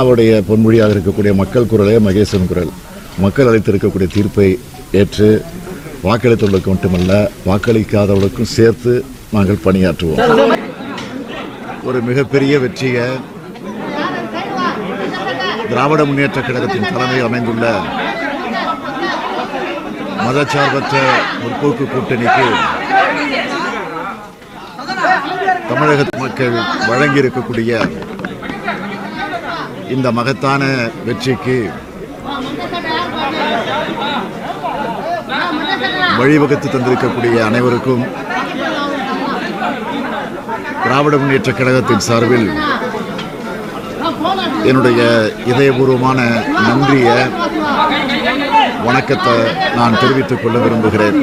அவருடைய பொன்மொழியாக இருக்கக்கூடிய மக்கள் குரலே மகேசன் குரல். மக்கள் அளித்திருக்கக்கூடிய தீர்ப்பை ஏற்று வாக்களித்தவர்களுக்கு மட்டுமல்ல வாக்களிக்காதவர்களுக்கும் சேர்த்து நாங்கள் பணியாற்றுவோம். ஒரு மிகப்பெரிய வெற்றியை திராவிட முன்னேற்ற கழகத்தின் தலைமையில் அமைந்துள்ள மதச்சார்பற்ற முற்போக்கு கூட்டணிக்கு தமிழக மக்கள் வழங்கியிருக்கக்கூடிய இந்த மகத்தான வெற்றிக்கு வழிவகுத்து தந்திருக்கக்கூடிய அனைவருக்கும் திராவிட முன்னேற்ற கழகத்தின் சார்பில் என்னுடைய இதயபூர்வமான நன்றிய வணக்கத்தை நான் தெரிவித்துக் கொள்ள விரும்புகிறேன்.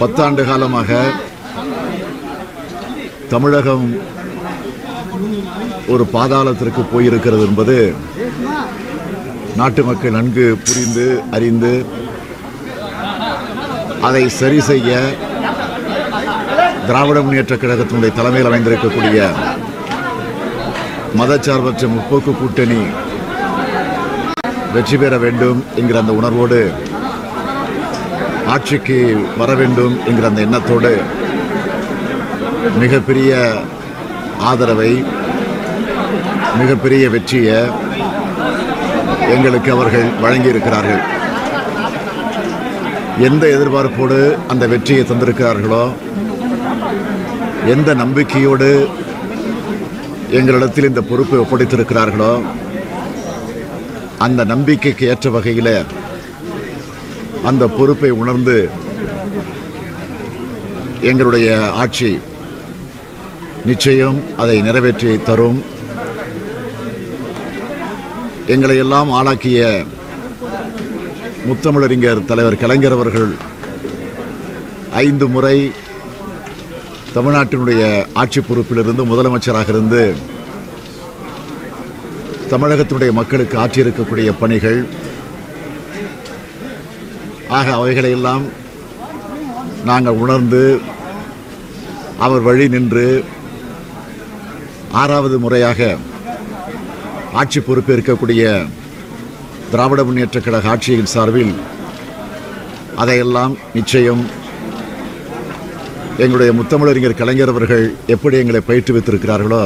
பத்தாண்டு காலமாக தமிழகம் ஒரு பாதாளத்திற்கு போயிருக்கிறது என்பது நாட்டு மக்கள் நன்கு புரிந்து அறிந்து அதை சரி செய்ய திராவிட முன்னேற்ற கழகத்தினுடைய தலைமையில் அமைந்திருக்கக்கூடிய மதச்சார்பற்ற முற்போக்கு கூட்டணி வெற்றி பெற வேண்டும் என்கிற அந்த உணர்வோடு ஆட்சிக்கு வர வேண்டும் என்கிற அந்த எண்ணத்தோடு மிகப்பெரிய ஆதரவை மிகப்பெரிய வெற்றியை எங்களுக்கு அவர்கள் வழங்கியிருக்கிறார்கள். எந்த எதிர்பார்ப்போடு அந்த வெற்றியை தந்திருக்கிறார்களோ எந்த நம்பிக்கையோடு எங்களிடத்தில் இந்த பொறுப்பை ஒப்படைத்திருக்கிறார்களோ அந்த நம்பிக்கைக்கு ஏற்ற வகையில் அந்த பொறுப்பை உணர்ந்து எங்களுடைய ஆட்சி நிச்சயம் அதை நிறைவேற்றி தரும். எங்களை எல்லாம் ஆளாக்கிய முத்தமிழறிஞர் தலைவர் கலைஞர் அவர்கள் ஐந்து முறை தமிழ்நாட்டினுடைய ஆட்சி பொறுப்பிலிருந்து முதலமைச்சராக இருந்து தமிழகத்தினுடைய மக்களுக்கு ஆற்றியிருக்கக்கூடிய பணிகள் ஆக அவைகளையெல்லாம் நாங்கள் உணர்ந்து அவர் வழி நின்று ஆறாவது முறையாக ஆட்சி பொறுப்பேற்கக்கூடிய திராவிட முன்னேற்ற கழக ஆட்சியின் சார்பில் அதையெல்லாம் நிச்சயம் எங்களுடைய முத்தமிழறிஞர் கலைஞர் அவர்கள் எப்படி எங்களை பயிற்றுவித்திருக்கிறார்களோ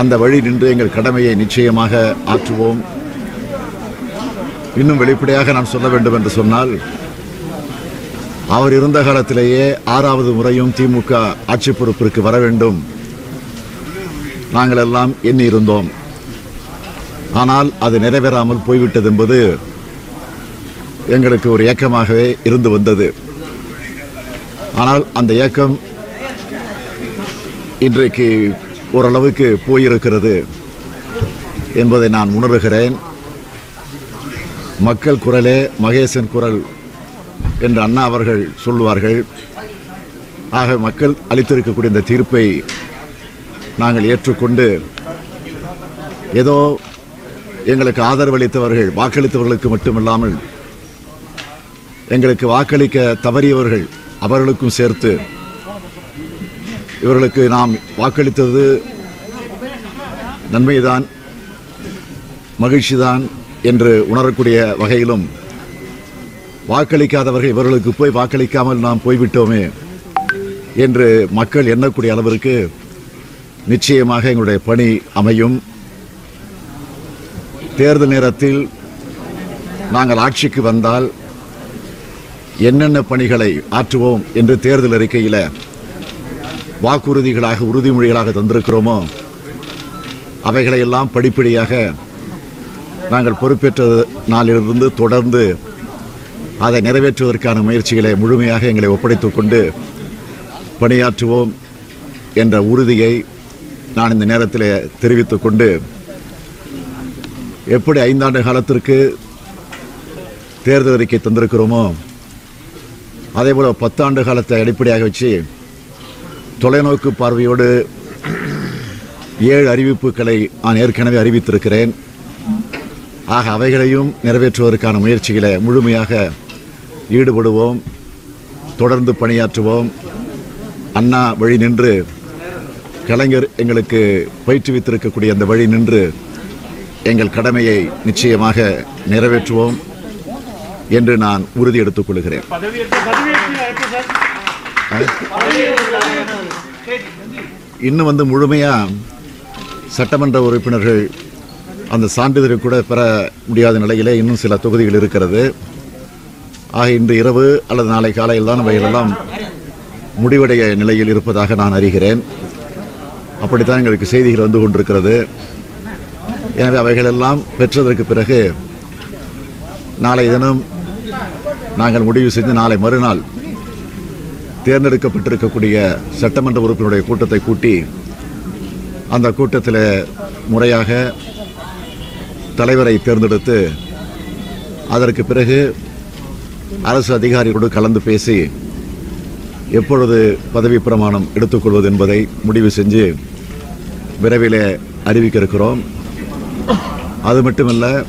அந்த வழி நின்று எங்கள் கடமையை நிச்சயமாக ஆற்றுவோம். இன்னும் வெளிப்படையாக நான் சொல்ல வேண்டும் என்று சொன்னால் அவர் இருந்த காலத்திலேயே ஆறாவது முறையும் திமுக ஆட்சி பொறுப்பிற்கு வர வேண்டும். நாங்கள் எல்லாம் எண்ணி இருந்தோம் ஆனால் அது நிறைவேறாமல் போய்விட்டது என்பது எங்களுக்கு ஒரு ஏக்கமாகவே இருந்து வந்தது. ஆனால் அந்த ஏக்கம் இன்றைக்கு ஓரளவுக்கு போயிருக்கிறது என்பதை நான் உணர்கிறேன். மக்கள் குரலே மகேசன் குரல் என்று அண்ணா அவர்கள் சொல்லுவார்கள். ஆக மக்கள் அளித்திருக்கக்கூடிய இந்த தீர்ப்பை நாங்கள் ஏற்றுக்கொண்டு ஏதோ எங்களுக்கு ஆதரவளித்தவர்கள் வாக்களித்தவர்களுக்கு மட்டுமில்லாமல் எங்களுக்கு வாக்களிக்க தவறியவர்கள் அவர்களுக்கும் சேர்த்து இவர்களுக்கு நாம் வாக்களித்தது நன்மைதான் மகிழ்ச்சிதான் என்று உணரக்கூடிய வகையிலும் வாக்களிக்காதவர்கள் இவர்களுக்கு போய் வாக்களிக்காமல் நாம் போய்விட்டோமே என்று மக்கள் எண்ணக்கூடிய அளவிற்கு நிச்சயமாக எங்களுடைய பணி அமையும். தேர்தல் நேரத்தில் நாங்கள் ஆட்சிக்கு வந்தால் என்னென்ன பணிகளை ஆற்றுவோம் என்று தேர்தல் அறிக்கையில் வாக்குறுதிகளாக உறுதிமொழிகளாக தந்திருக்கிறோமோ அவைகளையெல்லாம் படிப்படியாக நாங்கள் பொறுப்பேற்ற நாளிலிருந்து தொடர்ந்து அதை நிறைவேற்றுவதற்கான முயற்சிகளை முழுமையாக எங்களை ஒப்படைத்துக் கொண்டு பணியாற்றுவோம் என்ற உறுதியை நான் இந்த நேரத்தில் தெரிவித்துக் கொண்டு எப்படி ஐந்தாண்டு காலத்திற்கு தேர்தல் அறிக்கை தந்திருக்கிறோமோ அதே போல் பத்தாண்டு காலத்தை அடிப்படையாக வச்சு தொலைநோக்கு பார்வையோடு ஏழு அறிவிப்புகளை நான் ஏற்கனவே அறிவித்திருக்கிறேன். ஆக அவைகளையும் நிறைவேற்றுவதற்கான முயற்சிகளை முழுமையாக ஈடுபடுவோம் தொடர்ந்து பணியாற்றுவோம். அண்ணா வழி நின்று கலைஞர் எங்களுக்கு பயிற்றுவித்திருக்கக்கூடிய அந்த வழி நின்று எங்கள் கடமையை நிச்சயமாக நிறைவேற்றுவோம் என்று நான் உறுதி எடுத்துக் கொள்கிறேன் இன்னும் வந்து முழுமையா சட்டமன்ற உறுப்பினர்கள் அந்த சான்றிதழை கூட பெற முடியாத நிலையிலே இன்னும் சில தொகுதிகள் இருக்கிறது. ஆக இன்று இரவு அல்லது நாளை காலையில் தான் அவைகளெல்லாம் முடிவடைய நிலையில் இருப்பதாக நான் அறிகிறேன். அப்படித்தான் எங்களுக்கு செய்திகள் வந்து கொண்டிருக்கிறது. எனவே அவைகளெல்லாம் பெற்றதற்கு பிறகு நாளை தினம் நாங்கள் முடிவு செஞ்சு நாளை மறுநாள் தேர்ந்தெடுக்கப்பட்டிருக்கக்கூடிய சட்டமன்ற உறுப்பினருடைய கூட்டத்தை கூட்டி அந்த கூட்டத்தில் முறையாக தலைவரை தேர்ந்தெடுத்து அதற்கு பிறகு அரசு அதிகாரிகளோடு கலந்து பேசி எப்பொழுது பதவி பிரமாணம் எடுத்துக்கொள்வது என்பதை முடிவு செஞ்சு விரைவில் அறிவிக்க இருக்கிறோம் அது மட்டுமல்ல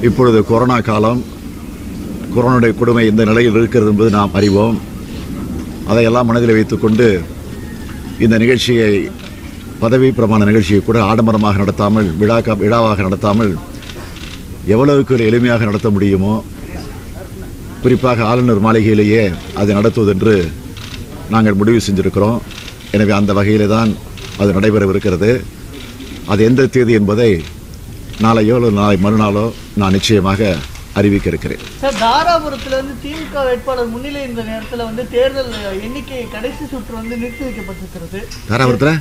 இப்பொழுது கொரோனா காலம் கொரோனாவுடைய கொடுமை இந்த நிலையில் இருக்கிறது என்பது நாம் அறிவோம். அதையெல்லாம் மனதில் வைத்துக்கொண்டு இந்த நிகழ்ச்சியை பதவி பிரமாண நிகழ்ச்சியை கூட ஆடம்பரமாக நடத்தாமல் விழாக்கா விழாவாக நடத்தாமல் எவ்வளவுக்கு எளிமையாக நடத்த முடியுமோ குறிப்பாக ஆளுநர் மாளிகையிலேயே அதை நடத்துவதென்று நாங்கள் முடிவு செஞ்சிருக்கிறோம். எனவே அந்த வகையிலே தான் அது நடைபெறவிருக்கிறது. அது எந்த தேதி என்பதை நாளையோ அல்லது நாளை மறுநாளோ நான் நிச்சயமாக அறிவிக்க இருக்கிறேன் சார் தாராபுரத்துல வந்து திமுக வேட்பாளர் முன்னிலை இந்த நேரத்துல வந்து தேர்தல் எண்ணிக்கை கடைசி சுற்று வந்து நிறுத்தி வைக்கப்பட்டிருக்கிறது. தாராபுரத்தில்?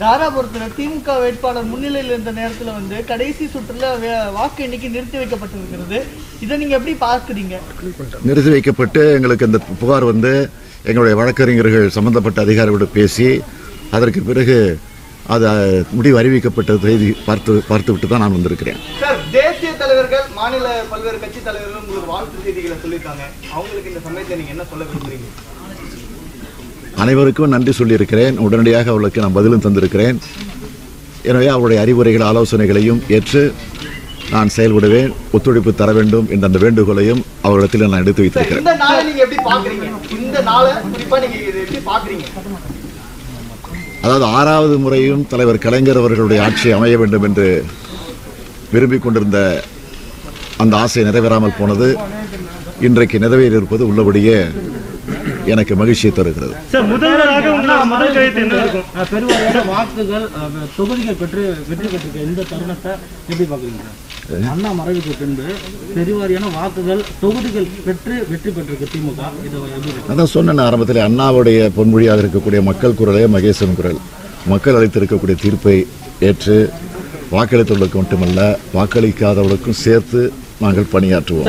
தாராபுரத்துல திமுக வேட்பாளர் முன்னிலையில் இருந்த நேரத்துல வந்து கடைசி சுற்றுல வாக்கு எண்ணிக்கை நிறுத்தி வைக்கப்பட்டிருக்கிறது. இதை நீங்க எப்படி பார்க்குறீங்க? நிறுத்தி வைக்கப்பட்டு எங்களுக்கு இந்த புகார் வந்து எங்களுடைய வழக்கறிஞர்கள் சம்பந்தப்பட்ட அதிகாரிகளோடு பேசி அதற்கு பிறகு அது முடிவு அறிவிக்கப்பட்ட செய்தி பார்த்து பார்த்துவிட்டு தான் நான் வந்திருக்கிறேன். சார் தேசிய தலைவர்கள் மாநில பல்வேறு கட்சி தலைவர்கள் உங்களுக்கு வாழ்த்து செய்திகளை சொல்லியிருக்காங்க. அவங்களுக்கு இந்த சமயத்தை நீங்க என்ன சொல்ல விரும்புறீங்க? அனைவருக்கும் நன்றி சொல்லியிருக்கிறேன். உடனடியாக அவர்களுக்கு நான் பதிலும் தந்திருக்கிறேன். எனவே அவருடைய அறிவுரைகள் ஆலோசனைகளையும் ஏற்று நான் செயல்படுவேன். ஒத்துழைப்பு தர வேண்டும். என்ற அந்த வேண்டுகோளையும் அவரிடத்தில் நான் எடுத்து வைத்திருக்கிறேன். அதாவது ஆறாவது முறையும் தலைவர் கலைஞர் அவர்களுடைய ஆட்சி அமைய வேண்டும் என்று விரும்பிக் கொண்டிருந்த அந்த ஆசை நிறைவேறாமல் போனது. இன்றைக்கு நிறைவேறியிருப்பது உள்ளபடியே எனக்கு மகிழ்ச்சியை தருகிறது. அண்ணா மறைவுக்கு பின்பு பெருவாரியான வாக்குகள் தொகுதிகள் பெற்று வெற்றி பெற்றிருக்க திமுக? அதான் சொன்னேன் ஆரம்பத்தில் அண்ணாவுடைய பொன்மொழியாக இருக்கக்கூடிய மக்கள் குரலே மகேசன் குரல். மக்கள் அளித்திருக்கக்கூடிய தீர்ப்பை ஏற்று வாக்களித்தவர்களுக்கு மட்டுமல்ல வாக்களிக்காதவர்களுக்கும் சேர்த்து நாங்கள் பணியாற்றுவோம்.